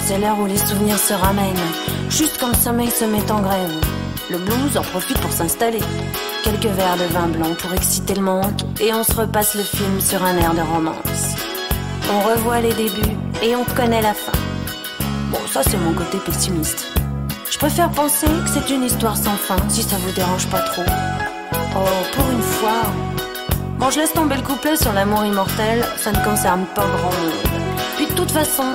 c'est l'heure où les souvenirs se ramènent. Juste quand le sommeil se met en grève. Le blues en profite pour s'installer. Quelques verres de vin blanc pour exciter le manque. Et on se repasse le film sur un air de romance. On revoit les débuts et on connaît la fin. Bon, ça c'est mon côté pessimiste. Je préfère penser que c'est une histoire sans fin, si ça vous dérange pas trop. Oh, pour une fois. Bon, je laisse tomber le couplet sur l'amour immortel, ça ne concerne pas grand monde. Puis de toute façon,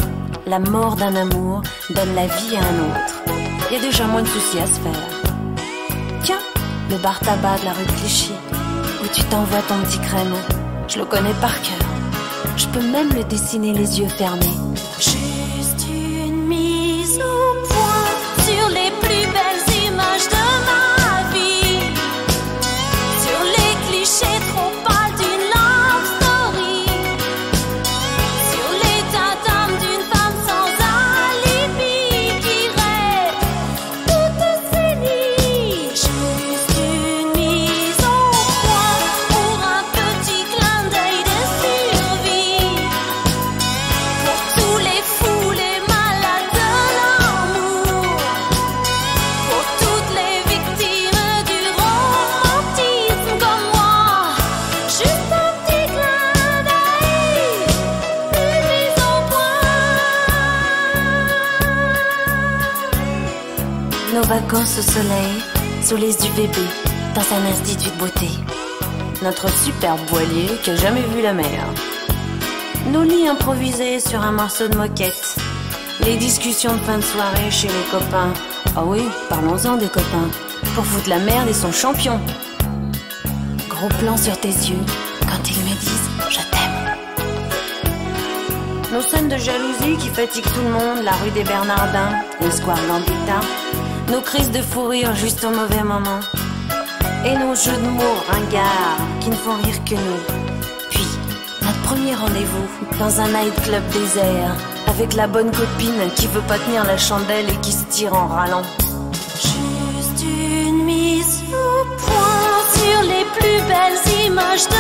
la mort d'un amour donne la vie à un autre. Il y a déjà moins de soucis à se faire. Tiens, le bar tabac de la rue Clichy, où tu t'envoies ton petit crème. Je le connais par cœur. Je peux même le dessiner les yeux fermés. Nos vacances au soleil, sous les UVB, dans un institut de beauté. Notre superbe voilier qui a jamais vu la mer. Nos lits improvisés sur un morceau de moquette. Les discussions de fin de soirée chez les copains. Ah oui, parlons-en des copains. Pour foutre la merde et son champion. Gros plan sur tes yeux quand ils me disent je t'aime. Nos scènes de jalousie qui fatiguent tout le monde, la rue des Bernardins, le square Gambetta, nos crises de fou rire juste au mauvais moment, et nos jeux de mots ringards qui ne font rire que nous. Puis, notre premier rendez-vous dans un nightclub désert, avec la bonne copine qui veut pas tenir la chandelle et qui se tire en râlant. Juste une mise au point sur les plus belles images de